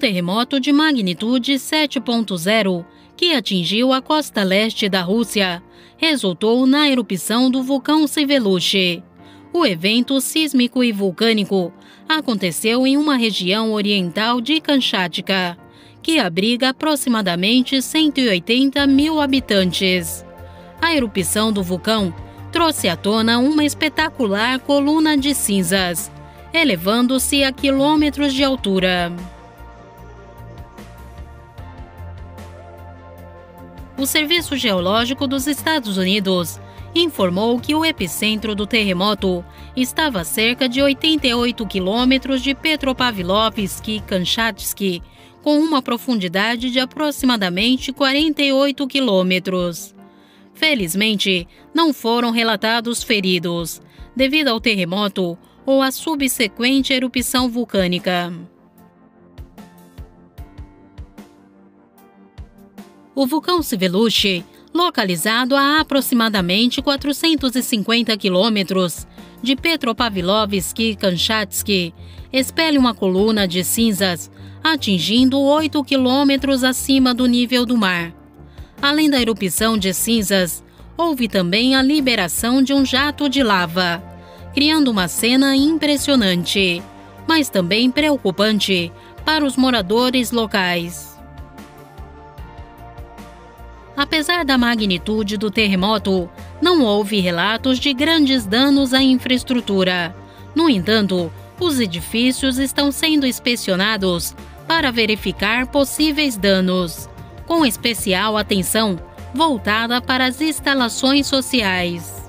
terremoto de magnitude 7.0 que atingiu a costa leste da Rússia resultou na erupção do vulcão Siveluche. O evento sísmico e vulcânico aconteceu em uma região oriental de Kamchatka, que abriga aproximadamente 180 mil habitantes. A erupção do vulcão trouxe à tona uma espetacular coluna de cinzas, elevando-se a quilômetros de altura. O Serviço Geológico dos Estados Unidos informou que o epicentro do terremoto estava a cerca de 88 quilômetros de Petropavlovsk-Kamchatsky, com uma profundidade de aproximadamente 48 quilômetros. Felizmente, não foram relatados feridos, devido ao terremoto ou à subsequente erupção vulcânica. O vulcão Siveluche, localizado a aproximadamente 450 quilômetros de Petropavlovsk-Kamchatsky, expele uma coluna de cinzas atingindo 8 quilômetros acima do nível do mar. Além da erupção de cinzas, houve também a liberação de um jato de lava, criando uma cena impressionante, mas também preocupante para os moradores locais. Apesar da magnitude do terremoto, não houve relatos de grandes danos à infraestrutura. No entanto, os edifícios estão sendo inspecionados para verificar possíveis danos com especial atenção voltada para as instalações sociais.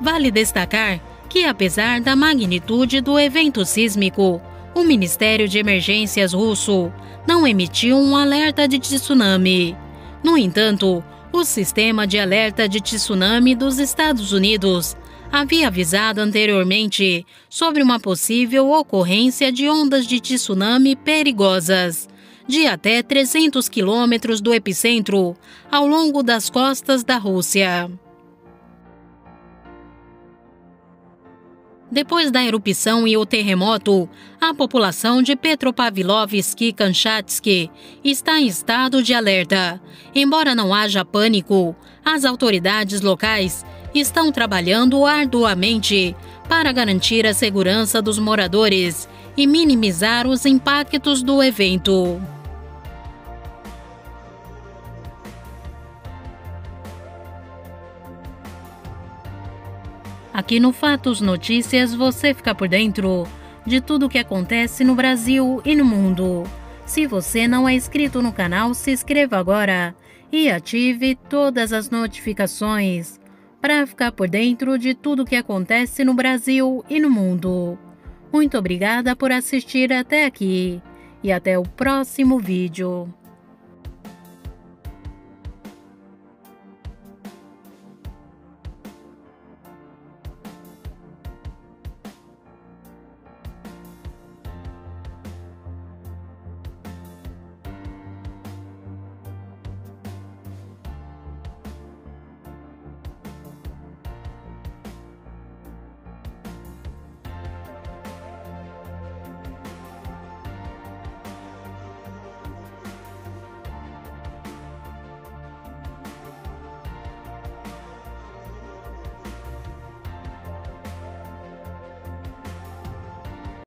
Vale destacar que, apesar da magnitude do evento sísmico, o Ministério de Emergências russo não emitiu um alerta de tsunami. No entanto, o Sistema de Alerta de Tsunami dos Estados Unidos havia avisado anteriormente sobre uma possível ocorrência de ondas de tsunami perigosas, de até 300 quilômetros do epicentro, ao longo das costas da Rússia. Depois da erupção e o terremoto, a população de Petropavlovsk-Kamchatsky está em estado de alerta. Embora não haja pânico, as autoridades locais estão trabalhando arduamente para garantir a segurança dos moradores e minimizar os impactos do evento. Aqui no Fatos Notícias você fica por dentro de tudo o que acontece no Brasil e no mundo. Se você não é inscrito no canal, se inscreva agora e ative todas as notificações para ficar por dentro de tudo o que acontece no Brasil e no mundo. Muito obrigada por assistir até aqui e até o próximo vídeo.